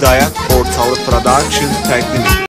Hidayət Ortalı Production təqdim edir.